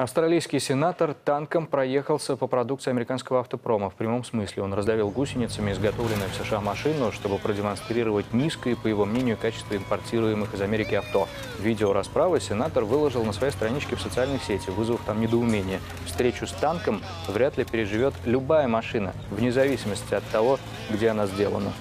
Австралийский сенатор танком проехался по продукции американского автопрома. В прямом смысле он раздавил гусеницами изготовленную в США машину, чтобы продемонстрировать низкое, по его мнению, качество импортируемых из Америки авто. Видео расправы сенатор выложил на своей страничке в социальных сетях, вызвав там недоумение. Встречу с танком вряд ли переживет любая машина, вне зависимости от того, где она сделана.